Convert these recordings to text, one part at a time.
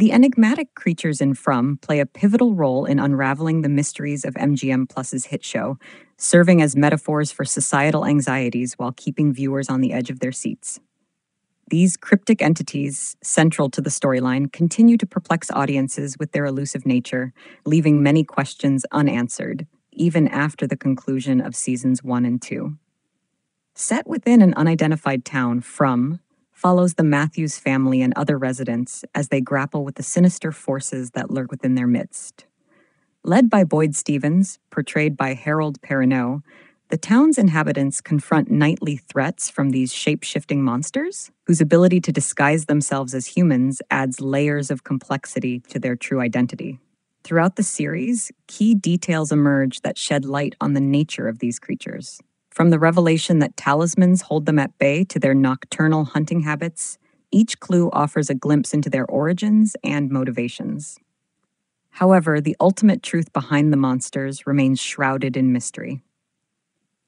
The enigmatic creatures in From play a pivotal role in unraveling the mysteries of MGM Plus's hit show, serving as metaphors for societal anxieties while keeping viewers on the edge of their seats. These cryptic entities, central to the storyline, continue to perplex audiences with their elusive nature, leaving many questions unanswered, even after the conclusion of seasons one and two. Set within an unidentified town, From follows the Matthews family and other residents as they grapple with the sinister forces that lurk within their midst. Led by Boyd Stevens, portrayed by Harold Perrineau, the town's inhabitants confront nightly threats from these shape shifting monsters, whose ability to disguise themselves as humans adds layers of complexity to their true identity. Throughout the series, key details emerge that shed light on the nature of these creatures, from the revelation that talismans hold them at bay to their nocturnal hunting habits, each clue offers a glimpse into their origins and motivations. However, the ultimate truth behind the monsters remains shrouded in mystery.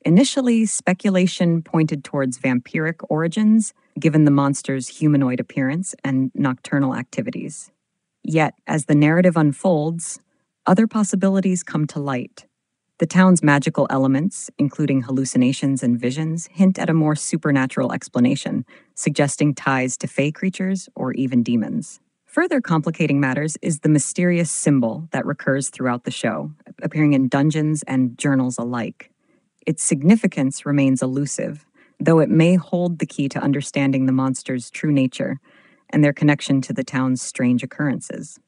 Initially, speculation pointed towards vampiric origins, given the monster's humanoid appearance and nocturnal activities. Yet, as the narrative unfolds, other possibilities come to light. The town's magical elements, including hallucinations and visions, hint at a more supernatural explanation, suggesting ties to fey creatures or even demons. Further complicating matters is the mysterious symbol that recurs throughout the show, appearing in dungeons and journals alike. Its significance remains elusive, though it may hold the key to understanding the monster's true nature and their connection to the town's strange occurrences.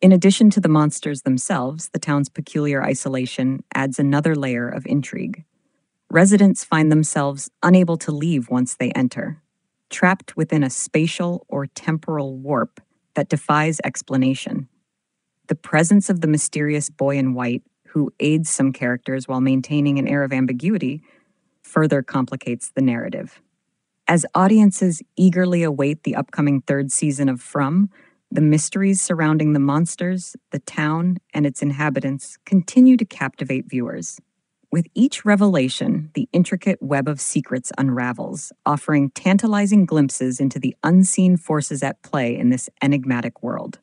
In addition to the monsters themselves, the town's peculiar isolation adds another layer of intrigue. Residents find themselves unable to leave once they enter, trapped within a spatial or temporal warp that defies explanation. The presence of the mysterious boy in white, who aids some characters while maintaining an air of ambiguity, further complicates the narrative. As audiences eagerly await the upcoming third season of From, the mysteries surrounding the monsters, the town, and its inhabitants continue to captivate viewers. With each revelation, the intricate web of secrets unravels, offering tantalizing glimpses into the unseen forces at play in this enigmatic world.